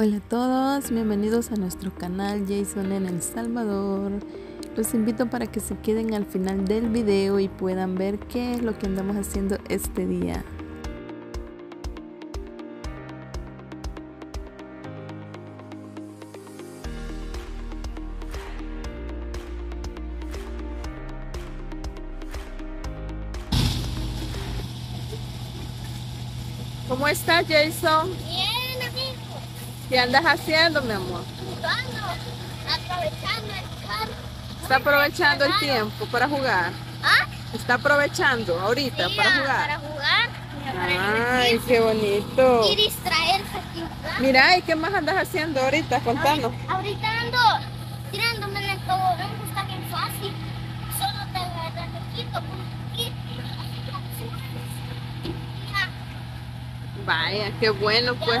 Hola a todos, bienvenidos a nuestro canal Jason en El Salvador. Los invito para que se queden al final del video y puedan ver qué es lo que andamos haciendo este día. ¿Cómo estás, Jason? ¿Qué andas haciendo, mi amor? Jugando, aprovechando el carro. Está aprovechando el tiempo para jugar. ¿Ah? Está aprovechando ahorita Sí, para jugar. Para jugar. Ay, qué bonito. Y distraerse. Mira, ¿y qué más andas haciendo ahorita? Contanos. Ahorita, ahorita ando tirándome en el tobogán, que está bien fácil. Solo te agarras poquito, poquito. Ya. Vaya, qué bueno, pues.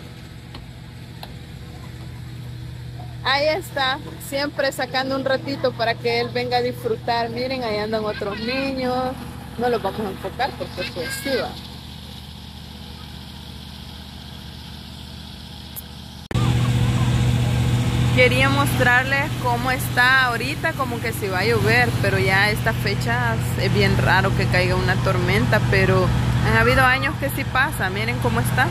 Ahí está, siempre sacando un ratito para que él venga a disfrutar. Miren, ahí andan otros niños. No los vamos a enfocar porque es festiva. Quería mostrarles cómo está ahorita, como que si va a llover, pero ya estas fechas es bien raro que caiga una tormenta, pero han habido años que sí pasa. Miren cómo está.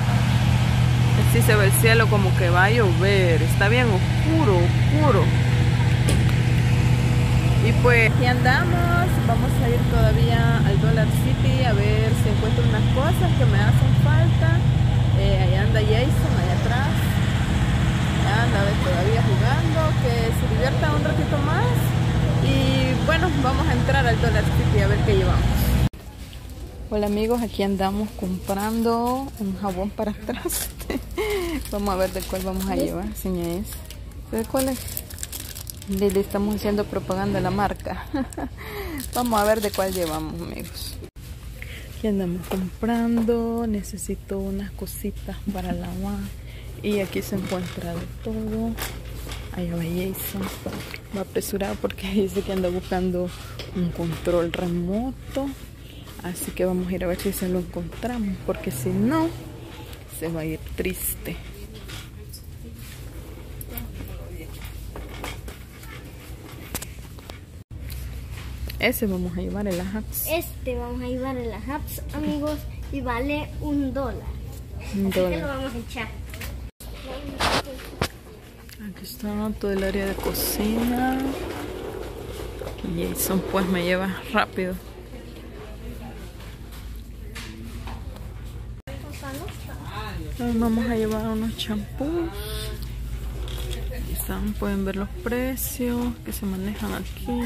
Así se ve el cielo como que va a llover. Está bien oscuro, oscuro. Y pues aquí andamos. Vamos a ir todavía al Dollar City a ver si encuentro unas cosas que me hacen falta. Eh, ahí anda Jason, allá atrás. Anda todavía jugando. Que se divierta un ratito más. Y bueno, vamos a entrar al Dollar City a ver qué llevamos. Hola amigos, aquí andamos comprando un jabón para traste. vamos a ver de cuál vamos a llevar, señores. ¿De cuál es? Le, le estamos haciendo propaganda a la marca. vamos a ver de cuál llevamos, amigos. Aquí andamos comprando. Necesito unas cositas para lavar. Y aquí se encuentra de todo. Ahí va Jason. Va apresurado porque dice que anda buscando un control remoto. Así que vamos a ir a ver si se lo encontramos, porque si no, se va a ir triste. Ese vamos a llevar el Ajax. Este vamos a llevar en las apps, amigos, y vale un dólar. Un Así que lo dólar. vamos a echar. Aquí está todo el área de cocina. Y Jason pues me lleva rápido. Vamos a llevar unos champús. Aquí están, pueden ver los precios que se manejan aquí.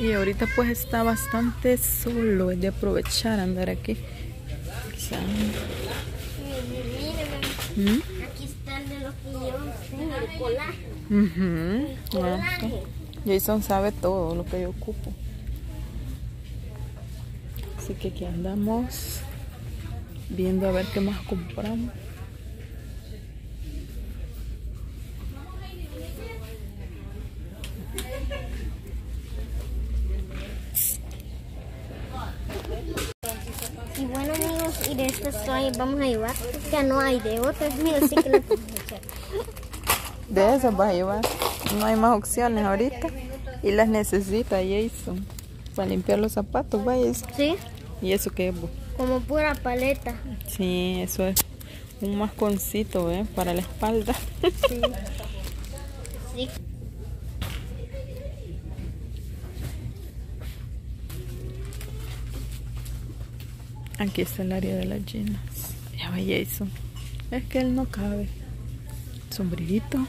Y ahorita pues está bastante solo, es de aprovechar andar aquí. Miren, ¿Mm? aquí está el de los el colaje. Ujú. Colaje. Jason sabe todo lo que yo ocupo. Así que aquí andamos viendo a ver qué más compramos. Y bueno amigos, y de estas toallas vamos a llevar, ya no hay de otras, mira, sí que echar. De esas vas a llevar. No hay más opciones ahorita. Y las necesita Jason. Para limpiar los zapatos, vaya. Sí, ¿Y eso qué es? como pura paleta. Sí, eso es un masconcito, ¿eh? Para la espalda. Sí. Sí. Aquí está el área de las llenas. Ya va Jason. Es que él no cabe. Sombrerito.